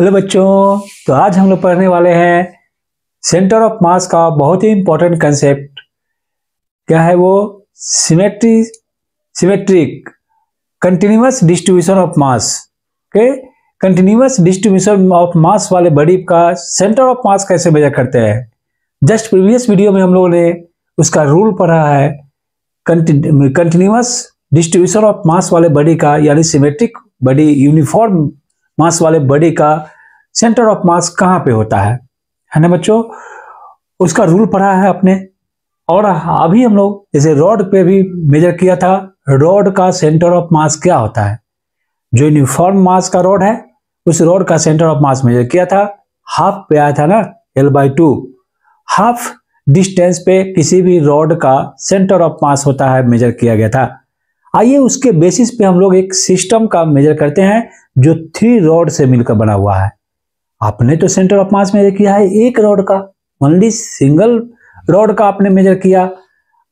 Hello बच्चों तो आज हम लोग पढ़ने वाले हैं सेंटर ऑफ़ मास का बहुत ही इंपॉर्टेंट कंसेप्ट क्या है वो? Symmetry symmetric continuous distribution of mass okay continuous distribution of mass वाले बॉडी का सेंटर ऑफ़ मास कैसे मेजर करते हैं? जस्ट प्रीवियस वीडियो में हम लोगों ने उसका रूल पढ़ा है। कंटिन्यूस डिस्ट्रीब्यूशन ऑफ़ मास वाले बॉडी का, यानी सिमेट्रिक बॉडी यूनिफॉर्म मास वाले बॉडी का सेंटर ऑफ़ मास कहाँ पे होता है? है ना बच्चों? उसका रूल पढ़ा है अपने। और अभी हम लोग, जैसे रॉड पे भी मेजर किया था, रॉड का सेंटर ऑफ़ मास क्या होता है? जो यूनिफॉर्म मास का रॉड है, उस रॉड का सेंटर ऑफ़ मास मेजर किया था। हाफ़ पे आया था ना L by two half distance पे किसी भी रॉड का सेंटर ऑफ़ मास होता है, मेजर किया गया था। आइए उसके बेसिस पे हम लोग एक सिस्टम का मेजर करते हैं। जो थ्री रॉड से मिलकर बना हुआ है। आपने तो सेंटर ऑफ़ मास मेजर किया है एक रॉड का। ओनली सिंगल रॉड का आपने मेजर किया।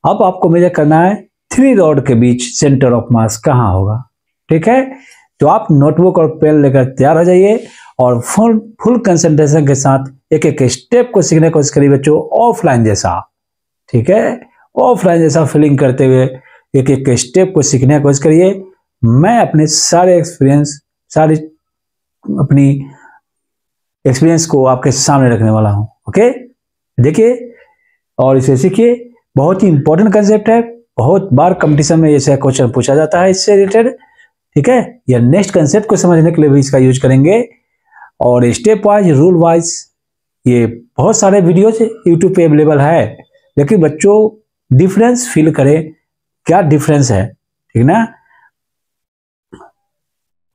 अब आपको मेजर करना है थ्री रॉड के बीच सेंटर ऑफ़ मास कहाँ होगा। ठीक है? तो आप नोटबुक और पेन लेकर तैयार हो जाइए और फुल फुल कंसंट्रेशन के साथ एक एक स्टेप को सीखने की कोशिश करिए बच्चों ऑफलाइन जैसा। ठीक है? ऑफलाइन जैसा फीलिंग करते हुए एक एक स्टेप को सीखने की कोशिश करिए। मैं अपने सारे एक्सपीरियंस सारी अपनी एक्सपीरियंस को आपके सामने रखने वाला हूँ ओके देखिए, और इसे सीखिए। बहुत ही इंपॉर्टेंट कंसेप्ट है। बहुत बार कंपटीशन में ऐसा क्वेश्चन पूछा जाता है इससे रिलेटेड ठीक है? या नेक्स्ट कंसेप्ट को समझने के लिए भी इसका यूज़ करेंगे। और स्टेप वाइज रूल वाइज ये बहुत सारे वीडियोज़ यूट्यूब पे अवेलेबल है। लेकिन बच्चों डिफरेंस फील करें। क्या डिफरेंस है? ठीक ना?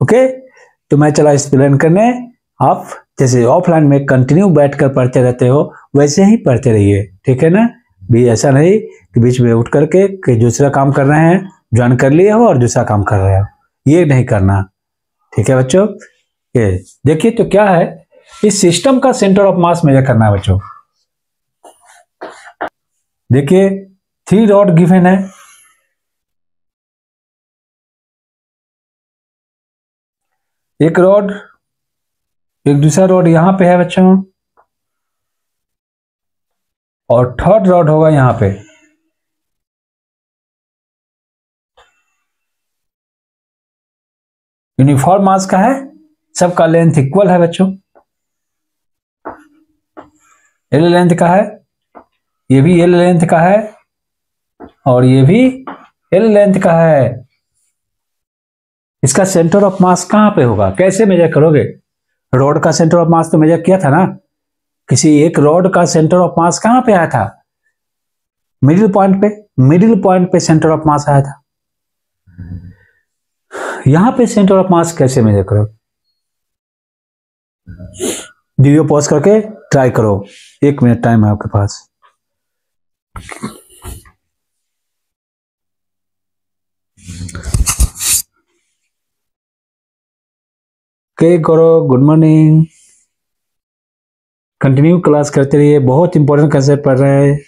ओके तो मैं चला एक्सप्लेन करने। आप जैसे ऑफलाइन में कंटिन्यू बैठकर पढ़ते रहते हो, वैसे ही पढ़ते रहिए, ठीक है ना? भी ऐसा नहीं कि बीच में उठ करके कि दूसरा काम कर रहे हैं ज्वाइन कर लिए हो और दूसरा काम कर रहे हो। ये नहीं करना, ठीक है बच्चों? ये देखिए तो क्या है, इस सिस्टम का सेंटर ऑफ़ मास मेजर करना है बच्चों। देखिए थ्री रॉड गिवन है। एक रॉड एक दूसरा रॉड यहाँ पे है बच्चों। और थर्ड रॉड होगा यहाँ पे। यूनिफॉर्म मास का है, सबका लेंथ इक्वल है बच्चों। एल लेंथ का है, ये भी एल लेंथ का है, और ये भी एल लेंथ का है। इसका सेंटर ऑफ़ मास कहाँ पे होगा? कैसे मेजर करोगे? रॉड का सेंटर ऑफ़ मास तो मेजर किया था ना? किसी एक रॉड का सेंटर ऑफ़ मास कहाँ पे आया था? मिडिल पॉइंट पे मिडिल पॉइंट पे सेंटर ऑफ़ मास आया था। यहाँ पे सेंटर ऑफ़ मास कैसे मेजर करो? वीडियो पॉज करके ट्राई करो। एक मिनट टाइम है आपके पास। के करो गुड मॉर्निंग कंटिन्यू क्लास करते रहिए। बहुत इंपॉर्टेंट कंसेप्ट पढ़ रहे हैं।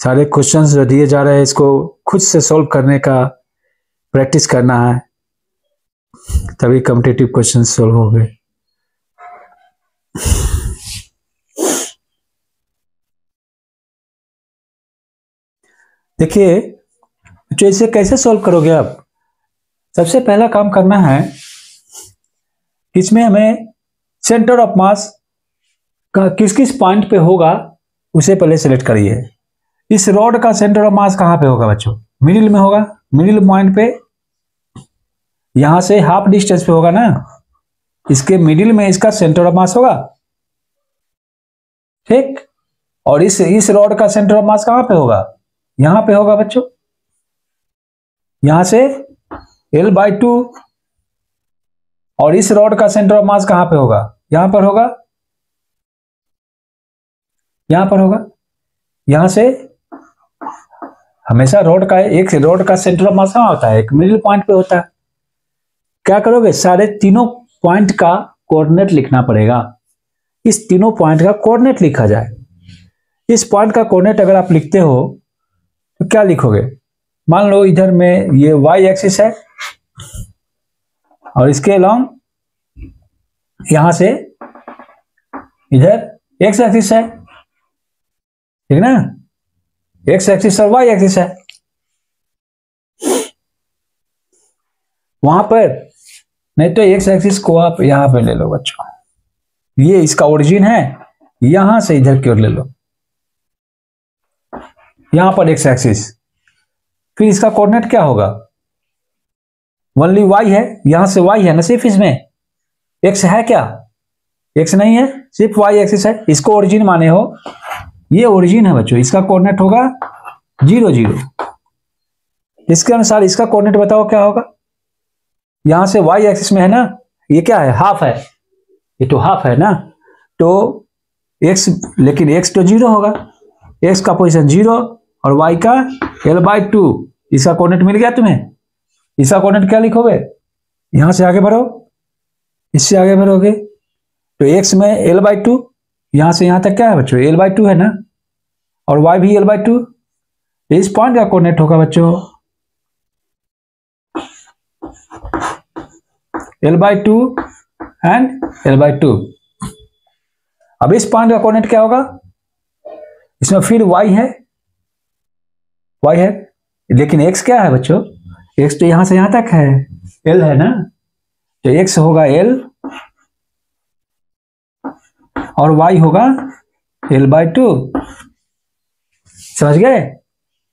सारे क्वेश्चंस जो दिए जा रहे हैं। इसको खुद से सॉल्व करने का प्रैक्टिस करना है। तभी कॉम्पिटेटिव क्वेश्चन सॉल्व हो गए देखिए तो इसे कैसे सॉल्व करोगे आप? सबसे पहला काम करना है, इसमें हमें सेंटर ऑफ़ मास का किस किस पॉइंट पे होगा, उसे पहले सेलेक्ट करिए। इस रॉड का सेंटर ऑफ़ मास कहाँ पे होगा बच्चों? मिडिल में होगा। मिडिल पॉइंट पे, यहाँ से हाफ़ डिस्टेंस पे होगा ना? इसके मिडिल में इसका सेंटर ऑफ़ मास होगा। ठीक? और इस इस रॉड का सेंटर ऑफ़ मास कहाँ पे होगा? यहाँ पे होगा बच्चों। यहाँ से एल बाई टू और इस रॉड का सेंटर ऑफ़ मास कहाँ पे होगा? यहाँ पर होगा। यहाँ पर होगा। यहाँ से हमेशा रोड का एक रोड का सेंटर ऑफ़ मास कहाँ होता है? एक मिडिल पॉइंट पे होता है। क्या करोगे? सारे तीनों पॉइंट का कोऑर्डिनेट लिखना पड़ेगा। इस तीनों पॉइंट का कोऑर्डिनेट लिखा जाए। इस पॉइंट का कोऑर्डिनेट अगर आप लिखते हो तो क्या लिखोगे? मान लो इधर में ये वाई एक्सिस है, और इसके अलोंग यहाँ से इधर एक्स एक्सिस है, ठीक ना? एक्स एक्सिस और वाई एक्सिस है। वहाँ पर, नहीं तो एक्स एक्सिस को आप यहाँ पे ले लो बच्चों। ये इसका ओरिजिन है, यहाँ से इधर की ओर ले लो। यहाँ पर एक्स एक्सिस फिर इसका कोऑर्डिनेट क्या होगा? वनली वाई है, यहाँ से वाई है ना सिर्फ़ इसमें? एक्स है क्या? एक्स नहीं है, सिर्फ़ वाई एक्सिस है। इसको ओरिजिन माने हो। ये ओरिजिन है बच्चों, इसका कोऑर्डिनेट होगा ज़ीरो ज़ीरो इसके अनुसार इसका कोऑर्डिनेट बताओ क्या होगा? यहाँ से वाई एक्सिस में है ना, ये क्या है? हाफ़ है। ये तो हाफ़ है ना। तो एक्स लेकिन एक्स तो ज़ीरो होगा। एक्स का पोजिशन ज़ीरो और वाई का एल बाई टू इसका कोऑर्डिनेट मिल गया तुम्हें? इसका कोऑर्डिनेट क्या लिखोगे? यहाँ से आगे बढ़ो। इससे आगे बढ़ोगे। तो एक्स में एल बाई टू यहाँ से यहाँ तक क्या है बच्चों? एल बाई टू है ना? और वाई भी एल बाई टू इस पॉइंट का कोऑर्डिनेट होगा बच्चों। L by two and L by two अब इस पॉइंट का कोऑर्डिनेट क्या होगा? इसमें फिर वाई है। वाई है? लेकिन एक्स क्या है बच्चों? एक्स तो यहाँ से यहाँ तक है। एल है ना? तो एक्स होगा एल और वाई होगा एल बाई टू समझ गए?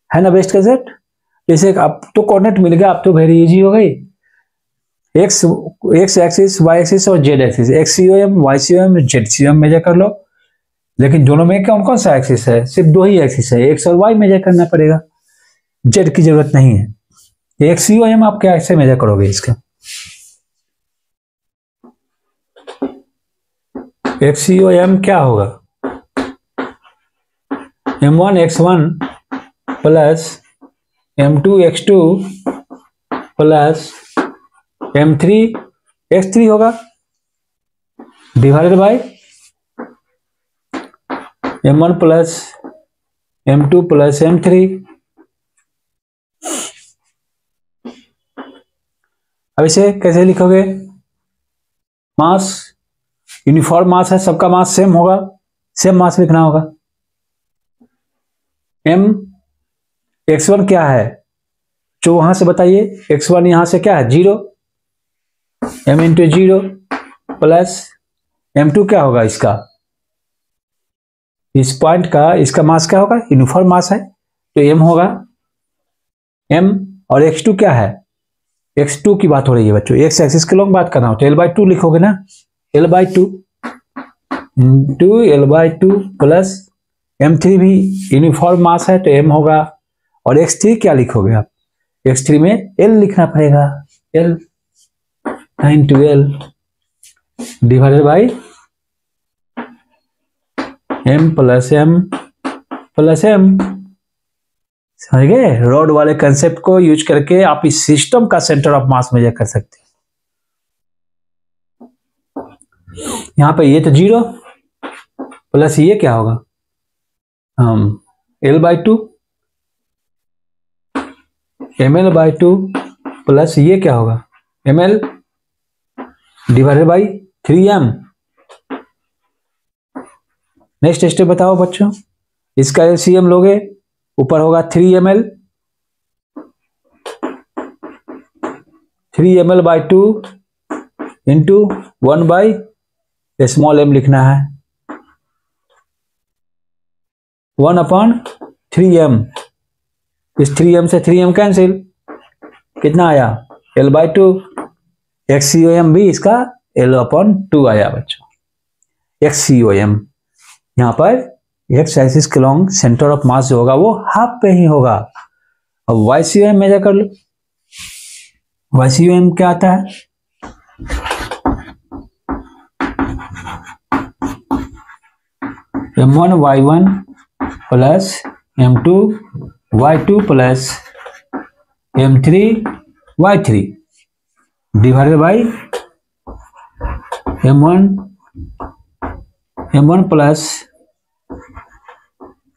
है ना बेस्ट कैसेट जैसे अब तो कोऑर्डिनेट मिल गया, अब तो वेरी इजी हो गई। X X axis Y axis और Z axis X C O M Y C O M Z C M measure कर लो। लेकिन दोनों में कौन कौन सा एक्सिस है? सिर्फ़ दो ही एक्सिस है। एक्स और वाई मेजर करना पड़ेगा। जेड की ज़रूरत नहीं है। एक्स ओ एम आप क्या ऐसे मेजर करोगे इसका? एक्स ओ एम क्या होगा? M one X one plus M two X two plus M three X three होगा। Divided by M one plus M two plus M three अब इसे कैसे लिखोगे? मास यूनिफॉर्म मास है, सबका मास सेम होगा। सेम मास लिखना होगा। एम एक्स वन क्या है? जो वहाँ से बताइए एक्स वन यहाँ से क्या है? Zero M into zero plus M two क्या होगा इसका? इस पॉइंट का, इसका मास क्या होगा? यूनिफॉर्म मास है। तो एम होगा। एम और एक्स टू क्या है? एक्स टू की बात हो रही है बच्चों। एक्स एक्सिस के लोग बात करना हो तो एल बाई टू लिखोगे ना? L by two into L by two plus M three भी यूनिफॉर्म मास है तो एम होगा। और एक्स थ्री क्या लिखोगे आप? एक्स थ्री में एल लिखना पड़ेगा। L nine two L divided by M plus M plus M समझ गए? रॉड वाले कंसेप्ट को यूज़ करके आप इस सिस्टम का सेंटर ऑफ़ मास मेजर कर सकते हैं। यहाँ पे ये तो ज़ीरो प्लस ये क्या होगा? हम L by two M L by two plus ये क्या होगा? M L divided by three M next step बताओ बच्चों। इसका एलसीएम लोगे? ऊपर होगा three M L three M L by two into one by small M लिखना है। वन अपॉन थ्री एम इस थ्री एम से थ्री एम कैंसिल कितना आया? L by two X C O M भी इसका एल अपॉन टू आया बच्चों। एक्स सी ओ एम यहाँ पर एक्स एक्सिस के लॉन्ग सेंटर ऑफ़ मास जो होगा वो हाफ़ पे ही होगा। अब वाई सी एम मेजर कर लो। वाई सी एम क्या आता है? M one Y one plus M two Y two plus M three Y three divided by M one M one plus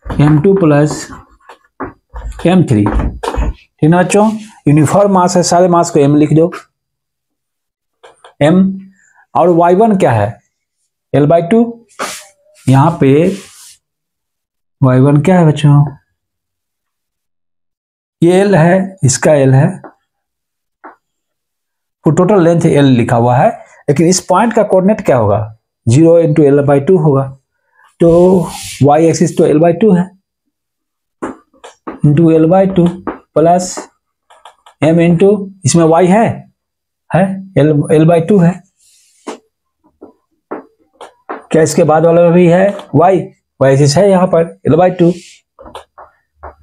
M two plus M three ठीक है बच्चों? Uniform mass है, सारे मास को M लिख दो। एम और वाई वन क्या है? एल बाई टू यहाँ पे वाई वन क्या है बच्चों? ये एल है, इसका एल है। तो टोटल लेंथ एल लिखा हुआ है, लेकिन इस पॉइंट का कोऑर्डिनेट क्या होगा? Zero into L by two होगा। तो वाई एक्सिस तो एल बाई टू है। Into L by two plus M into इसमें वाई है? है? एल एल बाई टू है। क्या इसके बाद वाला भी है? वाई वाई एक्सिस है यहाँ पर एल बाई टू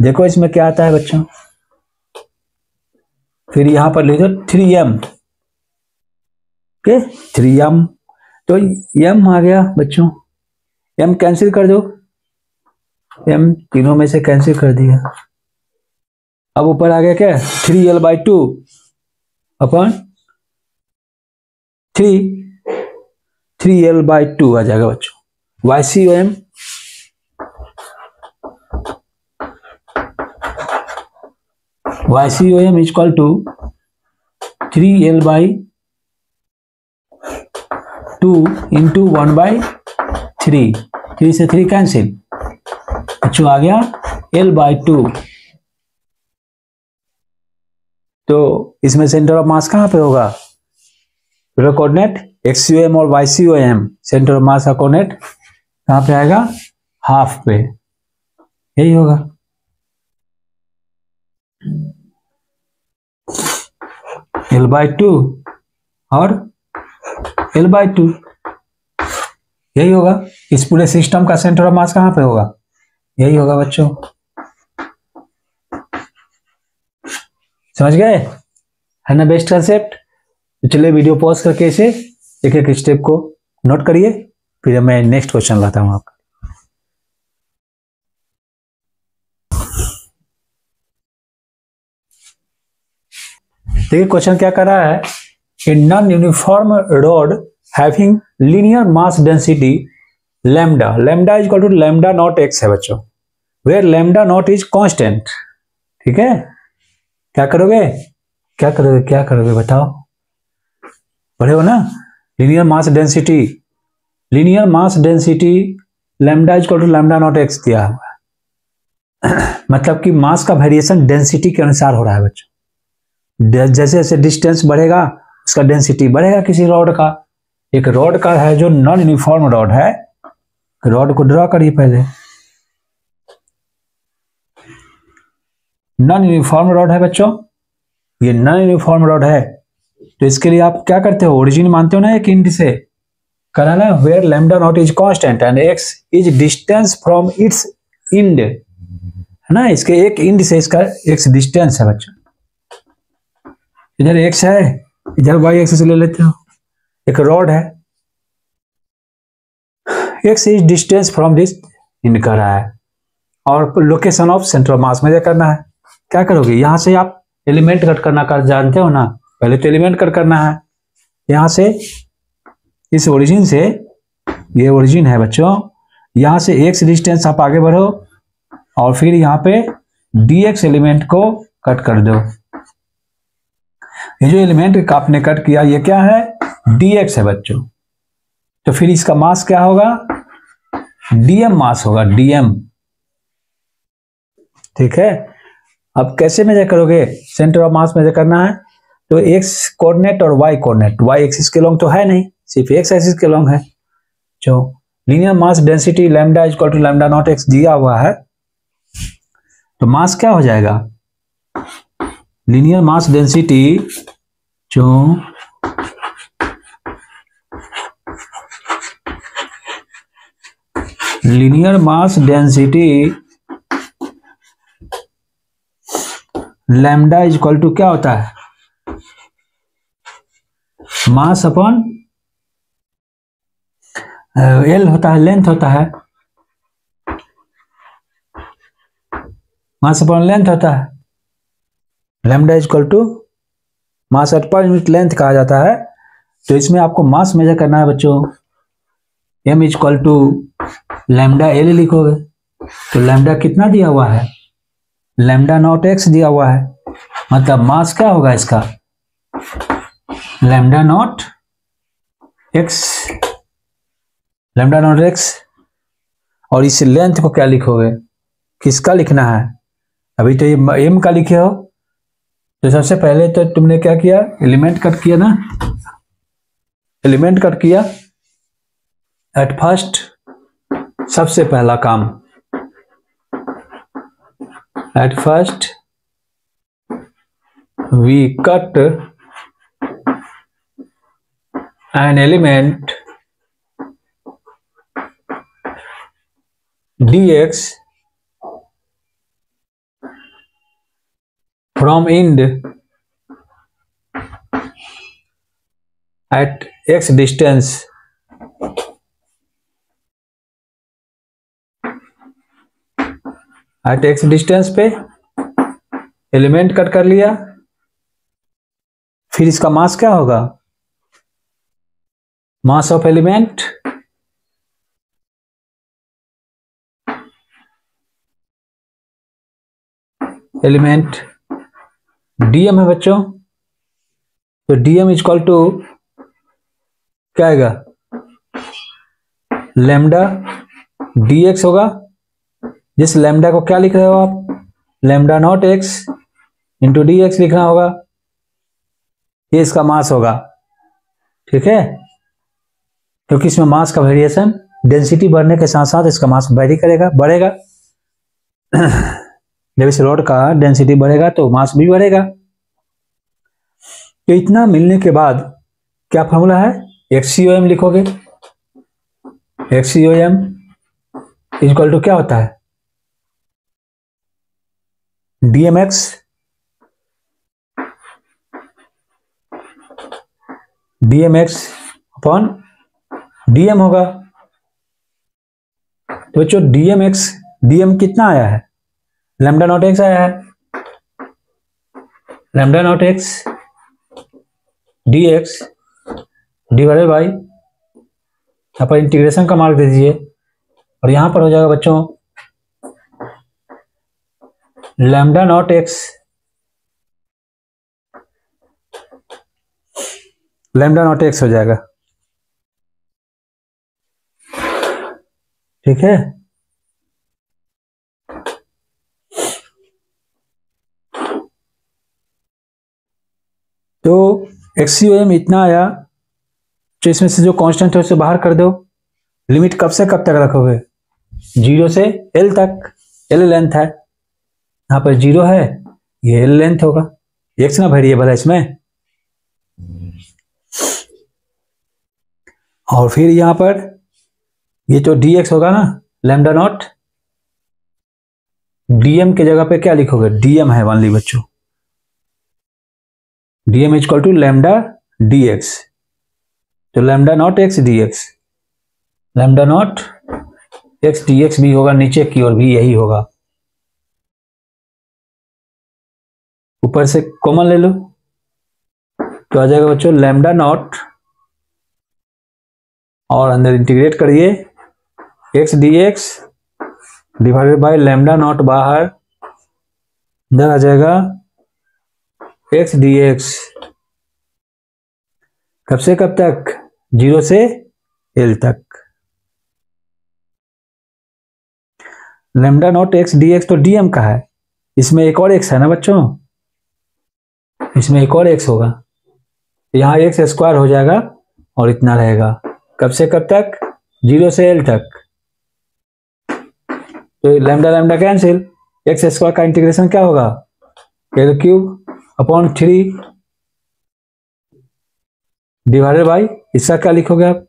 देखो इसमें क्या आता है बच्चों। फिर यहाँ पर लिख दो three M okay three M तो एम आ गया बच्चों। एम कैंसिल कर दो। एम तीनों में से कैंसिल कर दिया। अब ऊपर आ गया क्या? Three L by two upon three three L by two आ जाएगा बच्चों। Y C M Y C O M is equal to three L by two into one by three three से थ्री कैंसिल बच्चों आ गया. L by to तो इसमें centre of मास कहाँ पे होगा? कोऑर्डिनेट एक्स यू एम और Y C O M centre of mass का कोऑर्डिनेट कहाँ पे आएगा? हाफ़ पे. यही होगा. एल बाई टू और एल बाई टू यही होगा इस पूरे सिस्टम का सेंटर ऑफ़ मास कहाँ पे होगा? यही होगा बच्चों। समझ गए? है ना बेस्ट कंसेप्ट तो चलिए वीडियो पॉज करके इसे एक एक स्टेप को नोट करिए, फिर मैं नेक्स्ट क्वेश्चन लाता हूँ आपका। देखिए क्वेश्चन क्या कर रहा है? A non uniform road having linear mass density lambda lambda is equal to lambda naught X है बच्चों where lambda naught is constant ठीक है? क्या करोगे? क्या करोगे? क्या करोगे बताओ? पढ़े हो ना? Linear mass density linear mass density lambda is to lambda naught X दिया हुआ मतलब कि मास का वेरिएशन डेंसिटी के अनुसार हो रहा है बच्चों। जैसे जैसे डिस्टेंस बढ़ेगा, उसका डेंसिटी बढ़ेगा किसी रॉड का। एक रॉड का है जो नॉन यूनिफॉर्म रॉड है। रॉड को ड्रॉ करिए पहले। नॉन यूनिफॉर्म रॉड है बच्चों। ये नॉन यूनिफॉर्म रॉड है। तो इसके लिए आप क्या करते हो? ओरिजिन मानते हो ना एक इंड से? कराना where lambda naught is constant and X is distance from its end है ना? इसके एक इंड से इसका एक्स डिस्टेंस है बच्चों। इधर एक्स है, इधर वाई एक्स ले लेते हो। एक रॉड है। X is distance from this end कर रहा है। और location of central mass measure करना है। क्या करोगे? यहाँ से आप एलिमेंट कट करना कर जानते हो ना? पहले तो एलिमेंट कट करना है। यहाँ से इस ओरिजिन से ये ओरिजिन है बच्चों। यहाँ से एक्स डिस्टेंस आप आगे बढ़ो और फिर यहाँ पे डी एक्स एलिमेंट को कट कर दो। ये जो एलिमेंट आपने कट किया, ये क्या है? एक्स है बच्चों। तो फिर इसका मास क्या होगा? डीएम मास होगा डीएम ठीक है? अब कैसे मेजर करोगे? सेंटर ऑफ़ मास मेजर करना है। तो एक्स कोऑर्डिनेट और वाई कोऑर्डिनेट वाई एक्सिस के लॉन्ग तो है नहीं, सिर्फ़ एक्स एक्सिस के लॉन्ग है। जो linear mass density lambda is to lambda naught X दिया हुआ है। तो मास क्या हो जाएगा? लीनियर मास डेंसिटी जो linear mass density lambda is equal to क्या होता है? मास अपॉन एल होता है लेंथ होता है। मास अपॉन लेंथ होता है। Lambda equal to mass at per unit length कहा जाता है। तो इसमें आपको मास मेजर करना है बच्चों। M is equal to lambda L लिखोगे? तो लैम्डा कितना दिया हुआ है? लैम्डा नॉट एक्स दिया हुआ है। मतलब मास क्या होगा इसका? Lambda naught X. Lambda naught X. और इस लेंथ को क्या लिखोगे? किसका लिखना है? अभी तो ये एम का लिखे हो। तो सबसे पहले तो तुमने क्या किया? एलिमेंट कट किया ना? एलिमेंट कट किया। एट फ़र्स्ट सबसे पहला काम। At first we cut an element dx from end at x distance. At X distance पे एलिमेंट कट कर लिया। फिर इसका मास क्या होगा? Mass of element element DM है बच्चों। तो डीएम इज़ इक्वल टू क्या आएगा? लेमडा डीएक्स होगा। जिस लेमडा को क्या लिख रहे हो आप? Lambda naught X into D X लिखना होगा। ये इसका मास होगा। ठीक है? क्योंकि इसमें मास का वेरिएशन डेंसिटी बढ़ने के साथ साथ इसका मास वेरी करेगा, बढ़ेगा। जब इस रोड का डेंसिटी बढ़ेगा तो मास भी बढ़ेगा। तो इतना मिलने के बाद क्या फॉर्मूला है? एक्सीओएम लिखोगे। एक्सीओएम इक्वल टू क्या होता है? डीएमएक्स डीएमएक्स अपॉन डीएम होगा। तो बच्चों डीएमएक्स डीएम कितना आया है? लेमडा नॉट एक्स आया है। Lambda naught X D X divided by यहाँ पर इंटीग्रेशन का मार्क दे दीजिए। और यहाँ पर हो जाएगा बच्चों lambda naught X lambda naught X हो जाएगा। ठीक है? तो एक्सीओएम इतना आया तो इसमें से जो कांस्टेंट है उसे बाहर कर दो। लिमिट कब से कब तक रखोगे? ज़ीरो से एल तक। एल लेंथ है। यहाँ पर ज़ीरो है, ये एल लेंथ होगा। एक्स ना वेरिएबल है इसमें। और फिर यहाँ पर ये जो डी एक्स होगा ना लेमडा नॉट डीएम के जगह पे क्या लिखोगे? डीएम है वन ली बच्चों। dm is equal to lambda dx तो lambda naught x dx, lambda naught x dx भी होगा, नीचे की ओर भी यही होगा। ऊपर से कॉमन ले लो। तो आ जाएगा बच्चों लेमडा नॉट और अंदर इंटीग्रेट करिए। X D X divided by lambda naught बाहर। अंदर आ जाएगा एक्स डी एक्स कब से कब तक? ज़ीरो से एल तक। Lambda naught X D X तो डीएम का है। इसमें एक और एक्स है ना बच्चों? इसमें एक और एक्स होगा। यहाँ एक्स स्क्वायर हो जाएगा और इतना रहेगा। कब से कब तक? ज़ीरो से एल तक। तो lambda lambda cancel X square का इंटीग्रेशन क्या होगा? L cube upon three divided by इसका क्या लिखोगे आप?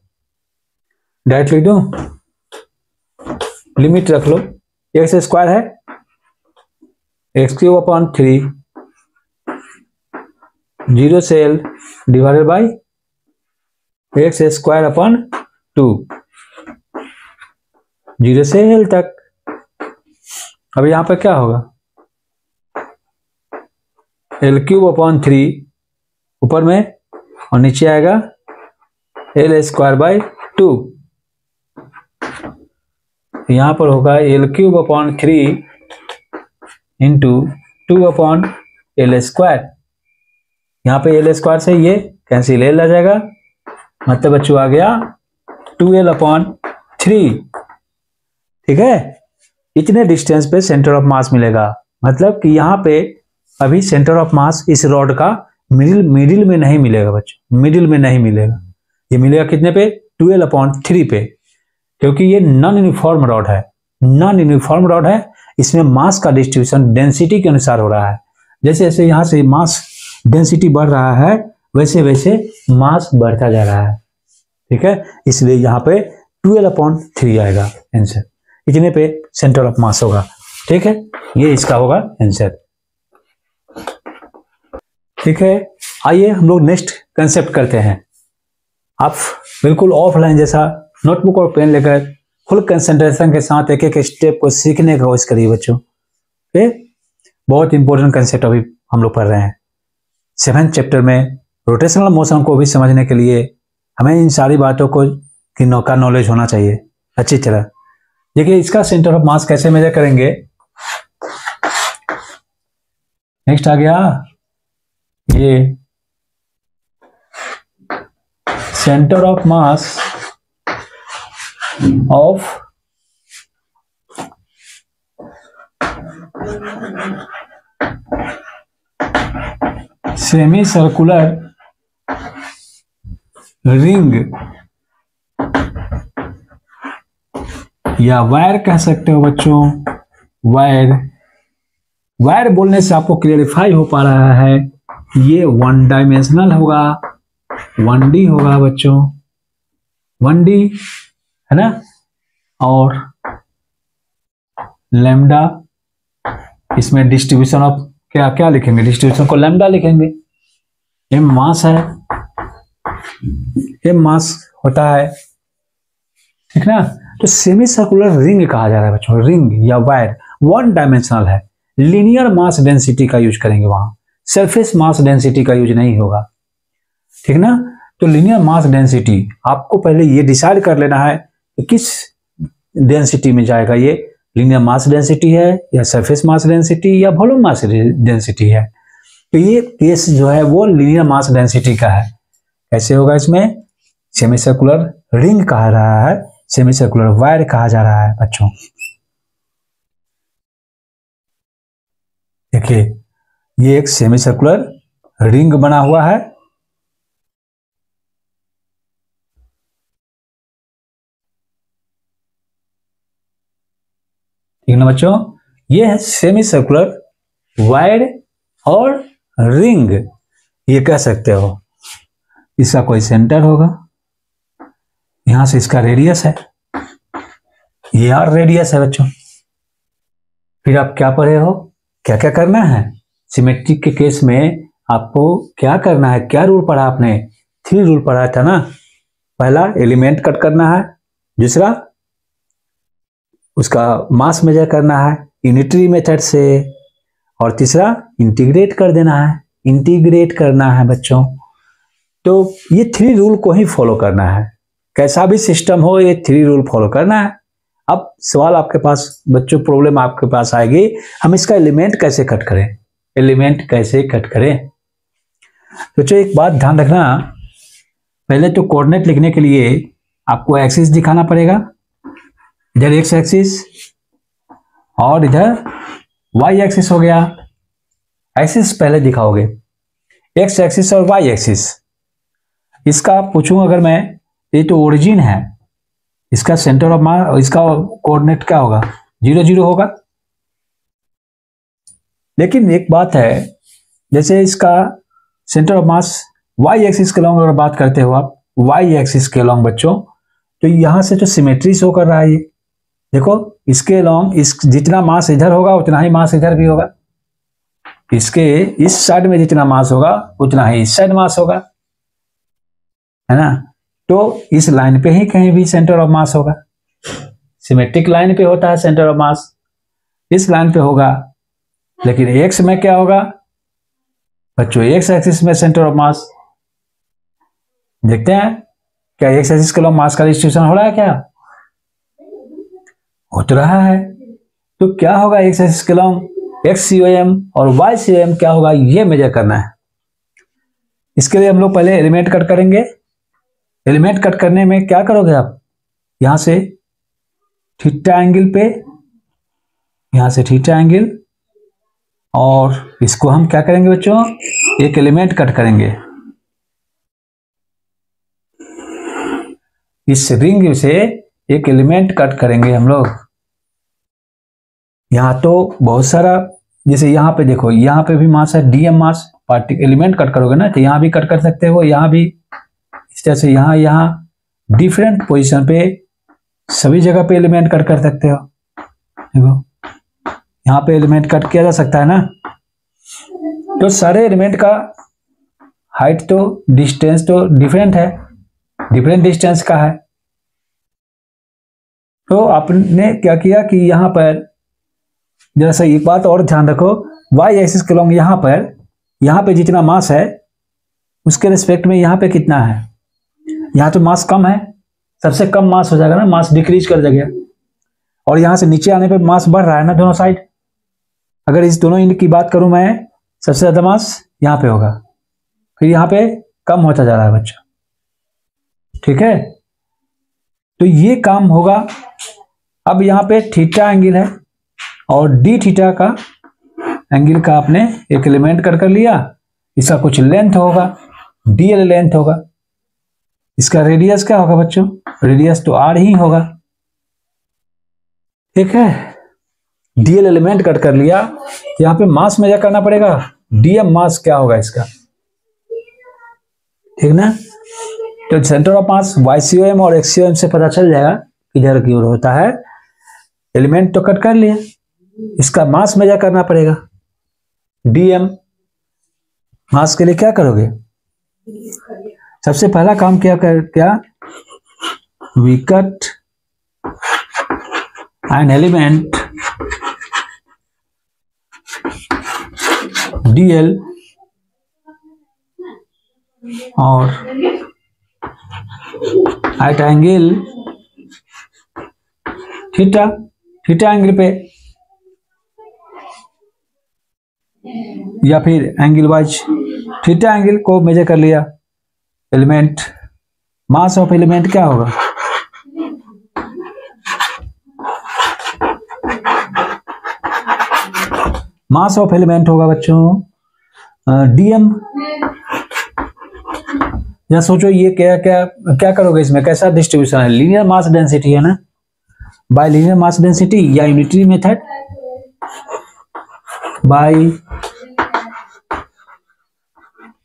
डायरेक्ट लिख दो? लिमिट रख लो। एक्स स्क्वायर है। X cube upon three zero से L divided by X square upon two. Zero से एल तक। अब यहाँ पर क्या होगा? एल क्यूब अपॉन थ्री ऊपर में और नीचे आएगा एल स्क्वायर बाई टू यहाँ पर होगा L cube upon three into two upon L square यहाँ पे एल स्क्वायर से ये कैंसिल एल आ जाएगा। मतलब बच्चों आ गया। टू एल अपॉन थ्री ठीक है? इतने डिस्टेंस पे सेंटर ऑफ़ मास मिलेगा। मतलब कि यहाँ पे अभी सेंटर ऑफ़ मास इस रॉड का मिडिल मिडिल में नहीं मिलेगा बच्चों। मिडिल में नहीं मिलेगा। ये मिलेगा कितने पे? ट्वेल्व अपॉन थ्री पे। क्योंकि ये नॉन यूनिफॉर्म रॉड है। नॉन यूनिफॉर्म रॉड है। इसमें मास का डिस्ट्रीब्यूशन डेंसिटी के अनुसार हो रहा है। जैसे जैसे यहाँ से मास डेंसिटी बढ़ रहा है, वैसे वैसे मास बढ़ता जा रहा है। ठीक है? इसलिए यहाँ पे ट्वेल्व अपॉन थ्री आएगा आंसर इतने पे सेंटर ऑफ़ मास होगा। ठीक है? ये इसका होगा आंसर ठीक है? आइए हम लोग नेक्स्ट कंसेप्ट करते हैं। आप बिल्कुल ऑफलाइन जैसा नोटबुक और पेन लेकर फुल कंसेंट्रेशन के साथ एक एक स्टेप को सीखने का कोशिश करिए बच्चों। बहुत इंपॉर्टेंट कंसेप्ट अभी हम लोग पढ़ रहे हैं। सेवेंथ चैप्टर में रोटेशनल मोशन को भी समझने के लिए हमें इन सारी बातों को की का नॉलेज होना चाहिए। अच्छी तरह। देखिए, इसका सेंटर ऑफ़ मास कैसे मेजर करेंगे? नेक्स्ट आ गया। ये centre of mass of semi circular ring या वायर कह सकते हो बच्चों वायर वायर बोलने से आपको क्लियरिफाई हो पा रहा है। ये वन डायमेंशनल होगा वन डी होगा बच्चों। वन डी है ना? और लेमडा इसमें डिस्ट्रीब्यूशन ऑफ़ क्या क्या लिखेंगे? डिस्ट्रीब्यूशन को लेमडा लिखेंगे। एम मास है। एम मास होता है। ठीक ना? तो सेमी सर्कुलर रिंग कहा जा रहा है बच्चों रिंग या वायर वन डायमेंशनल है। लीनियर मास डेंसिटी का यूज़ करेंगे वहाँ। सरफेस मास डेंसिटी का यूज़ नहीं होगा। ठीक ना? तो लीनियर मास डेंसिटी आपको पहले ये डिसाइड कर लेना है कि किस डेंसिटी में जाएगा ये। लीनियर मास डेंसिटी है या सरफेस मास डेंसिटी या वॉल्यूम मास डेंसिटी है। तो ये केस जो है वो लीनियर मास डेंसिटी का है। कैसे होगा इसमें? सेमी सर्कुलर रिंग कहा रहा है। सेमी सर्कुलर वायर कहा जा रहा है, बच्चों। देखिए, ये एक सेमी सर्कुलर रिंग बना हुआ है। ठीक ना बच्चों? ये है सेमी सर्कुलर वायर और रिंग ये कह सकते हो। इसका कोई सेंटर होगा? यहाँ से इसका रेडियस है। ये और रेडियस है बच्चों। फिर आप क्या पढ़े हो? क्या क्या करना है? सिमेट्रिक के केस में आपको क्या करना है? क्या रूल पढ़ा आपने? थ्री रूल पढ़ा था ना? पहला एलिमेंट कट करना है। दूसरा उसका मास मेजर करना है यूनिटरी मेथड से, और तीसरा इंटीग्रेट कर देना है। इंटीग्रेट करना है बच्चों। तो ये थ्री रूल को ही फॉलो करना है। कैसा भी सिस्टम हो, ये थ्री रूल फॉलो करना है। अब सवाल आपके पास, बच्चों प्रॉब्लम आपके पास आएगी। हम इसका एलिमेंट कैसे कट करें? एलिमेंट कैसे कट करें? बच्चों, एक बात ध्यान रखना। पहले तो कोऑर्डिनेट लिखने के लिए आपको एक्सिस दिखाना पड़ेगा। इधर एक्स एक्सिस और इधर वाई एक्सिस हो गया। एक्सिस पहले दिखाओगे। एक्स एक्सिस और वाई एक्सिस इसका पूछूँ अगर मैं, ये तो ओरिजिन है। इसका सेंटर ऑफ़ मास इसका कोऑर्डिनेट क्या होगा? ज़ीरो ज़ीरो होगा। लेकिन एक बात है, जैसे इसका centre of mass Y axis के लॉन्ग अगर बात करते हो आप वाई एक्सिस के लॉन्ग बच्चों तो यहाँ से जो सिमेट्री शो कर रहा है ये। देखो, इसके लॉन्ग इस जितना मास इधर होगा, उतना ही मास इधर भी होगा। इसके इस साइड में जितना मास होगा, उतना ही इस साइड मास होगा। है ना? तो इस लाइन पे ही कहीं भी सेंटर ऑफ़ मास होगा। सिमेट्रिक लाइन पे होता है सेंटर ऑफ़ मास इस लाइन पे होगा, लेकिन एक्स में क्या होगा? बच्चों एक्स एक्सिस में सेंटर ऑफ़ मास देखते हैं, क्या एक्स एक्सिस के लोग मास का डिस्ट्रीब्यूशन हो रहा है क्या? हो तो रहा है। तो क्या होगा एक्स एक्सिस के एक्स सी एम और वाई सी एम क्या होगा, ये मेजर करना है। इसके लिए हम लोग पहले एलिमेंट कट करेंगे। एलिमेंट कट करने में क्या करोगे आप? यहाँ से थीटा एंगल पे, यहाँ से थीटा एंगल और इसको हम क्या करेंगे बच्चों? एक एलिमेंट कट करेंगे। इस रिंग से एक एलिमेंट कट करेंगे हम लोग। यहाँ तो बहुत सारा, जैसे यहाँ पे देखो, यहाँ पे भी मास है DM mass party element cut करोगे ना तो यहाँ भी कट कर सकते हो, यहाँ भी। इस तरह से यहाँ यहाँ डिफरेंट पोजीशन पे सभी जगह पे एलिमेंट कट कर सकते हो। देखो, यहाँ पे एलिमेंट कट किया जा सकता है ना। तो सारे एलिमेंट का हाइट तो डिस्टेंस तो डिफरेंट है। डिफरेंट डिस्टेंस का है। तो आपने क्या किया कि यहाँ पर जरा सा एक बात और ध्यान रखो। वाई एक्सिस के लॉन्ग यहाँ पर, यहाँ पे जितना मास है, उसके रिस्पेक्ट में यहाँ पे कितना है? यहाँ तो मास कम है। सबसे कम मास हो जाएगा ना मास डिक्रीज कर जाएगा। और यहाँ से नीचे आने पे मास बढ़ रहा है ना दोनों साइड अगर इस दोनों इंड की बात करूँ मैं, सबसे ज़्यादा मास यहाँ पे होगा। फिर यहाँ पे कम होता जा रहा है बच्चा। ठीक है? तो ये काम होगा। अब यहाँ पे थीटा एंगल है और डी थीटा का एंगल का आपने एक एलिमेंट कर कर लिया। इसका कुछ लेंथ होगा डीएल लेंथ होगा। इसका रेडियस क्या होगा बच्चों? रेडियस तो आर ही होगा। ठीक है? डीएल एलिमेंट कट कर लिया। यहाँ पे मास मेजर करना पड़ेगा। डीएम मास क्या होगा इसका? ठीक ना? तो सेंटर ऑफ़ मास वाईसीओएम और एक्सीओएम से पता चल जाएगा किधर की ओर होता है। एलिमेंट तो कट कर लिया इसका मास मेजर करना पड़ेगा। डीएम मास के लिए क्या करोगे? सबसे पहला काम क्या कर, क्या? We cut an element DL और at angle theta theta angle पे. या फिर एंगल वाइज थीटा एंगल को मेजर कर लिया. एलिमेंट मास ऑफ़ एलिमेंट क्या होगा? मास ऑफ़ एलिमेंट होगा बच्चों. डीएम या सोचो ये क्या क्या क्या करोगे इसमें? कैसा डिस्ट्रीब्यूशन है? लीनियर मास डेंसिटी है ना? बाय लीनियर मास डेंसिटी या unitary method by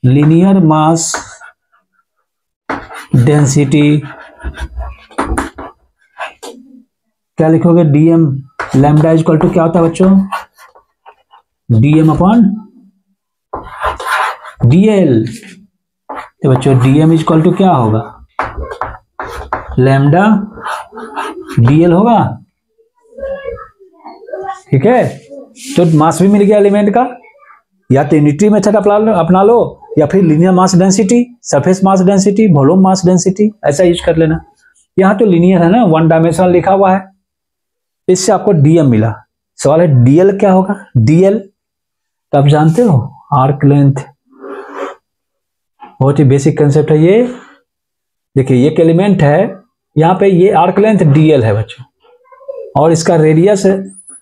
linear mass density क्या लिखोगे? डीएम लैम्डा इजक्वल टू क्या होता है बच्चों? डीएम अपॉन डीएल तो बच्चों डीएम इजक्वल टू क्या होगा? लैम्डा डीएल होगा? ठीक है? तो मास भी मिल गया एलिमेंट का। या तो यूनिटरी मेथड अपना लो अपना लो, या फिर linear mass density surface mass density volume mass density ऐसा यूज़ कर लेना। यहाँ तो लिनियर है ना वन डायमेंशनल लिखा हुआ है। इससे आपको डीएम मिला। सवाल है डीएल क्या होगा? डीएल तो आप जानते हो आर्क लेंथ बहुत ही बेसिक कंसेप्ट है ये। देखिए, एक एलिमेंट है, यहाँ पे ये आर्क लेंथ डीएल है बच्चों, और इसका रेडियस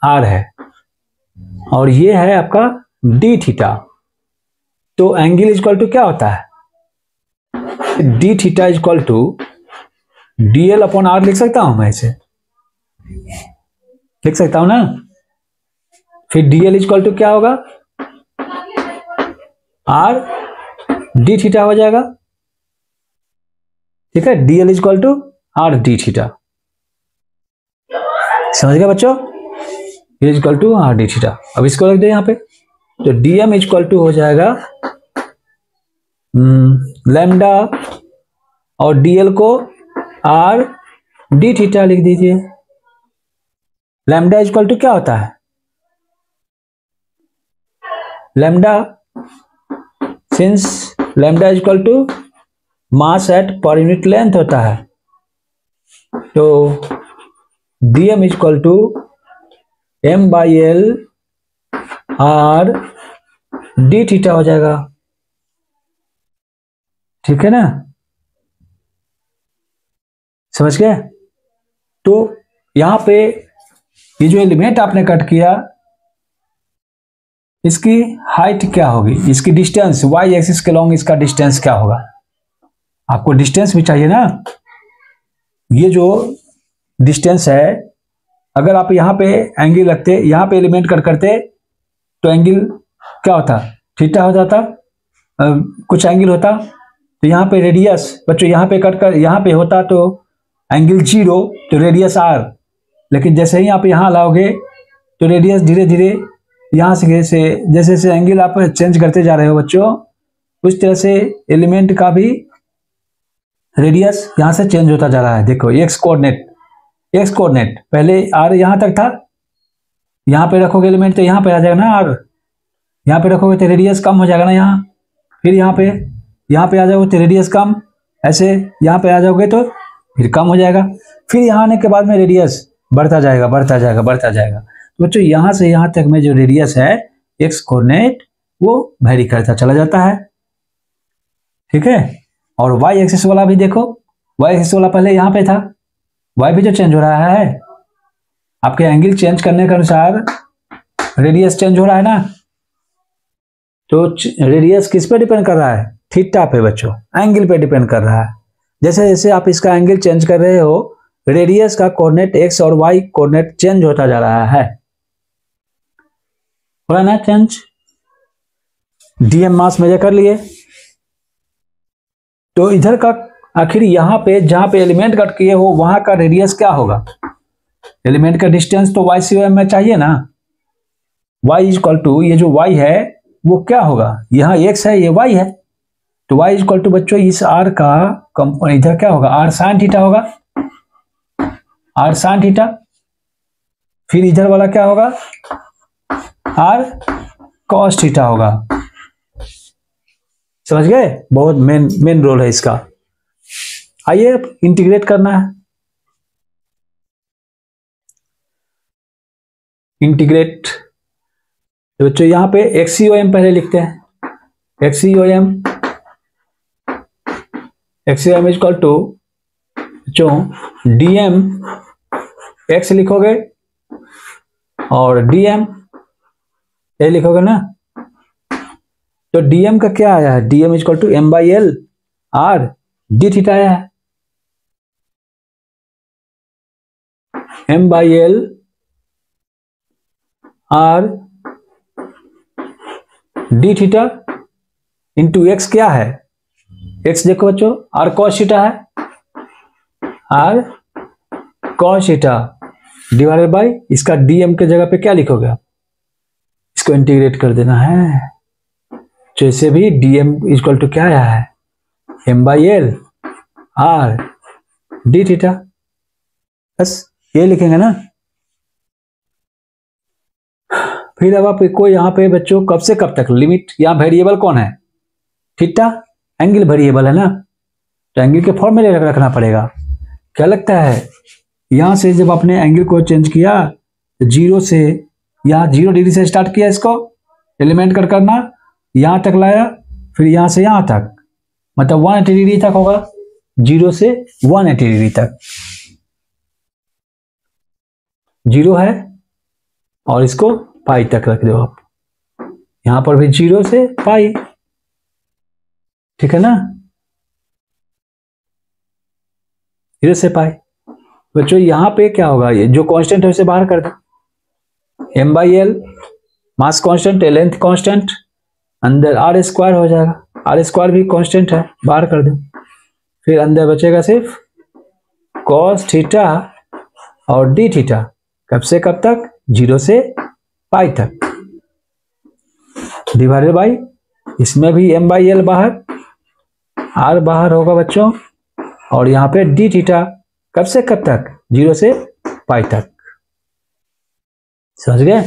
आर है, और ये है आपका डी थीटा तो एंगल इजक्वल टू क्या होता है? D theta is equal to DL upon R लिख सकता हूँ मैं इसे? लिख सकता हूँ ना? फिर डीएल इजक्वल टू क्या होगा? आर डी थीटा हो जाएगा। ठीक है? DL is equal to R D theta. समझ गया बच्चों? Is equal to R D theta. अब इसको रख दे यहाँ पे। तो डीएम इजक्वल टू हो जाएगा लैम्डा और डीएल को आर डी थीटा लिख दीजिए। लैम्डा इजक्वल टू क्या होता है? Lambda since lambda is equal to mass at per unit length होता है। तो D DM is equal to M by L R D theta हो जाएगा। ठीक है ना? समझ गए? तो यहाँ पे ये जो एलिमेंट आपने कट किया इसकी हाइट क्या होगी? इसकी डिस्टेंस वाई एक्सिस के लॉन्ग इसका डिस्टेंस क्या होगा? आपको डिस्टेंस भी चाहिए ना? ये जो डिस्टेंस है अगर आप यहाँ पे एंगल रखते यहाँ पे एलिमेंट कट करते तो एंगल क्या होता? थीटा हो जाता। आ, कुछ एंगल होता तो यहाँ पे रेडियस बच्चों यहाँ पे कट कर यहाँ पे होता तो एंगल ज़ीरो तो रेडियस आर लेकिन जैसे ही आप यहाँ लाओगे तो रेडियस धीरे धीरे यहाँ से से, जैसे जैसे एंगल आप चेंज करते जा रहे हो बच्चों, उस तरह से एलिमेंट का भी रेडियस यहाँ से चेंज होता जा रहा है। देखो एक्स कोऑर्डिनेट एक्स कोऑर्डिनेट पहले आर यहाँ तक था, यहाँ पे रखोगे एलिमेंट तो यहाँ पे आ जाएगा ना आर यहाँ पे रखोगे तो रेडियस कम हो जाएगा ना यहाँ, फिर यहाँ पे यहाँ पे आ जाओगे तो रेडियस कम, ऐसे यहाँ पे आ जाओगे तो फिर कम हो जाएगा। फिर यहाँ आने के बाद में रेडियस बढ़ता जाएगा बढ़ता जाएगा बढ़ता जाएगा। बच्चों, यहाँ से यहाँ तक में जो रेडियस है एक्स कोऑर्डिनेट वो वेरी करता चला जाता है। ठीक है? और वाई एक्सिस वाला भी देखो। वाई एक्सिस वाला पहले यहाँ पे था। वाई भी जो चेंज हो रहा है। आपके एंगल चेंज करने के अनुसार रेडियस चेंज हो रहा है ना? तो रेडियस किस पे डिपेंड कर रहा है? थीटा पे बच्चों एंगल पे डिपेंड कर रहा है। जैसे जैसे आप इसका एंगल चेंज कर रहे हो रेडियस का कोऑर्डिनेट एक्स और वाई कोऑर्डिनेट चेंज होता जा रहा है। हो रहा ना चेंज डीएम मास मेजर कर लिए. तो इधर का आखिर यहाँ पे जहाँ पे एलिमेंट कट किए हो, वहाँ का रेडियस क्या होगा? एलिमेंट का डिस्टेंस तो वाई सी में चाहिए ना? वाई इज़ इक्वल टू ये जो वाई है, वो क्या होगा? यहाँ एक्स है, ये वाई है. तो वाई इज़ इक्वल टू बच्चों, इस आर का कंपोन इधर क्या होगा? आर साइन थीटा होगा. आर साइन थीटा फिर इधर वाला क्या होगा? आर कॉस थीटा होगा। समझ गए? बहुत मेन मेन रोल है इसका। आइए इंटीग्रेट करना है। इंटीग्रेट तो बच्चों, यहाँ पे एक्सी एम पहले लिखते हैं। X C M X C M is equal to बच्चों डीएम एक्स लिखोगे और डीएम ए लिखोगे ना? तो डीएम का क्या आया है? DM is equal to M by L R D theta आया है। M by L R D theta into x क्या है? एक्स देखो बच्चों आर कॉस थीटा है। R cos theta divided by इसका डीएम के जगह पे क्या लिखोगे आप? इसको इंटीग्रेट कर देना है। जैसे भी डीएम इक्वल टू क्या आया है? M by L R D theta बस ये लिखेंगे ना। फिर अब आपको यहाँ पे बच्चों कब से कब तक लिमिट यहाँ वेरिएबल कौन है? थीटा एंगल वेरिएबल है ना? तो एंगल के फॉर्मूले रखना पड़ेगा। क्या लगता है? यहाँ से जब आपने एंगल को चेंज किया ज़ीरो से यहाँ ज़ीरो डिग्री से स्टार्ट किया इसको। एलिमेंट कर करना, यहाँ तक लाया, फिर यहाँ से यहाँ तक। मतलब वन एटी डिग्री तक होगा ज़ीरो से वन एटी डिग्री तक। ज़ीरो है, और इसको पाई तक रख दो आप। यहाँ पर भी ज़ीरो से पाई ठीक है ना? ज़ीरो से पाई बच्चों, यहाँ पे क्या होगा? ये जो कांस्टेंट है उसे बाहर कर दो। M by L mass constant है लेंथ कांस्टेंट अंदर आर स्क्वायर हो जाएगा। आर स्क्वायर भी कांस्टेंट है, बाहर कर दो। फिर अंदर बचेगा सिर्फ़ कॉस थीटा और डी थीटा कब से कब तक? ज़ीरो से पाई तक। डिवाइडेड बाई इसमें भी एम बाई एल बाहर आर बाहर होगा बच्चों। और यहाँ पे डी थीटा कब से कब तक? ज़ीरो से पाई तक। समझ गए?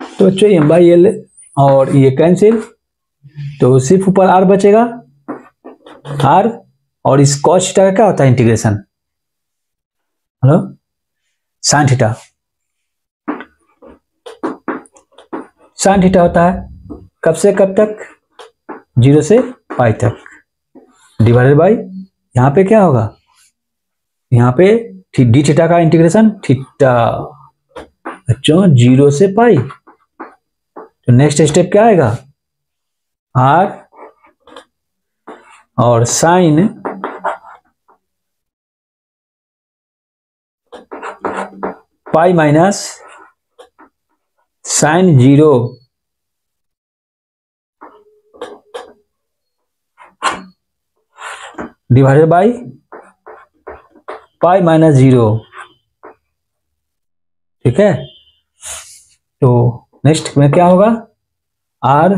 तो बच्चों एम बाई एल और ये कैंसिल तो सिर्फ़ ऊपर आर बचेगा। आर और इस कॉस थीटा का क्या होता है integration hello sine theta sine theta होता है कब से कब तक? ज़ीरो से पाई तक। डिवाइडेड बाई यहाँ पे क्या होगा? यहाँ पे डी थीटा का इंटीग्रेशन थीटा बच्चों, ज़ीरो से पाई। तो नेक्स्ट स्टेप क्या आएगा? आर और sine pi minus sine zero. Divided by pi minus zero. ठीक है? तो नेक्स्ट में क्या होगा? R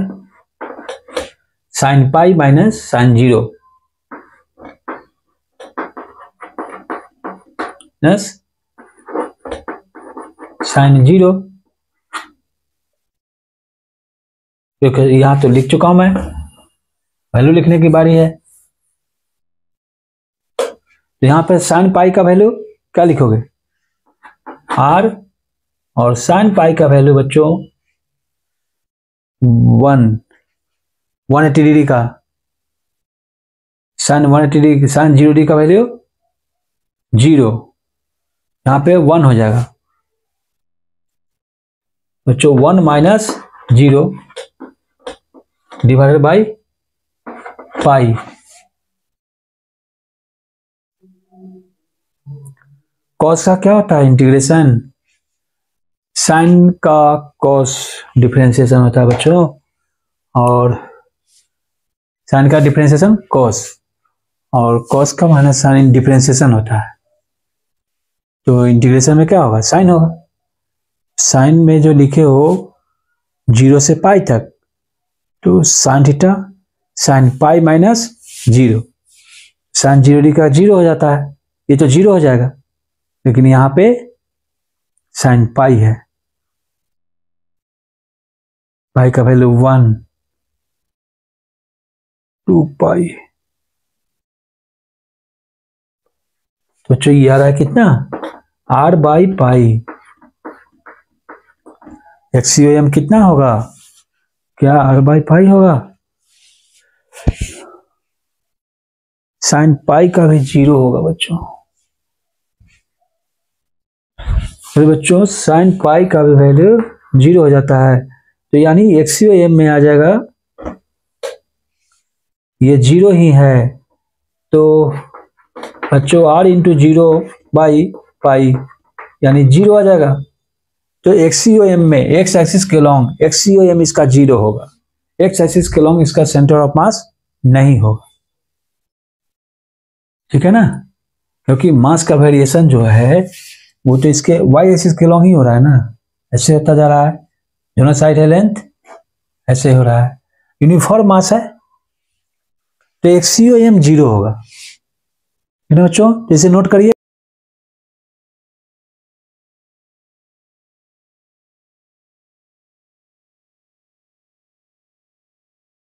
sine pi minus sine zero sine zero यहाँ तो लिख चुका हूँ मैं। वैल्यू लिखने की बारी है। तो यहाँ पर साइन पाई का वैल्यू क्या लिखोगे? आर और साइन पाई का वैल्यू बच्चों वन वन एटी डिग्री का। Sine one eighty degree sine zero degree का वैल्यू ज़ीरो यहाँ पे वन हो जाएगा। बच्चों one minus zero divided by pi cos का क्या होता है? इंटीग्रेशन साइन का कॉस डिफ्रेंसिएशन होता है बच्चों, और साइन का डिफ्रेंसिएशन कॉस और कॉस का माइनस साइन डिफ्रेंसिएशन होता है। तो इंटीग्रेशन में क्या होगा? साइन होगा। साइन में जो लिखे हो ज़ीरो से पाई तक तो sine theta sine pi minus zero sine zero का ज़ीरो हो जाता है। ये तो ज़ीरो हो जाएगा, लेकिन यहाँ पे साइन पाई है। पाई का वैल्यू वन टू पाई। तो बच्चों, ये आ रहा है कितना? R by pi. एक्सीओएम कितना होगा? क्या आर बाई पाई होगा? साइन पाई का भी ज़ीरो होगा बच्चों। तो बच्चों साइन पाई का भी वैल्यू ज़ीरो हो जाता है। तो यानी एक्सीओ एम में आ जाएगा। ये ज़ीरो ही है। तो बच्चों R into zero by pi यानी ज़ीरो आ जाएगा। तो एक्सीओ एम में एक्स एक्सिस के long X C O M इसका ज़ीरो होगा। एक्स एक्सिस के लॉन्ग इसका सेंटर ऑफ़ मास नहीं होगा। ठीक है ना? क्योंकि मास का वेरिएशन जो है, वो तो इसके वाई एक्सिस के लॉन्ग ही हो रहा है ना। ऐसे होता जा रहा है। दोनों साइड है लेंथ ऐसे हो रहा है। यूनिफॉर्म मास है? तो एक्सीओ एम ज़ीरो होगा। बच्चों जैसे नोट करिए।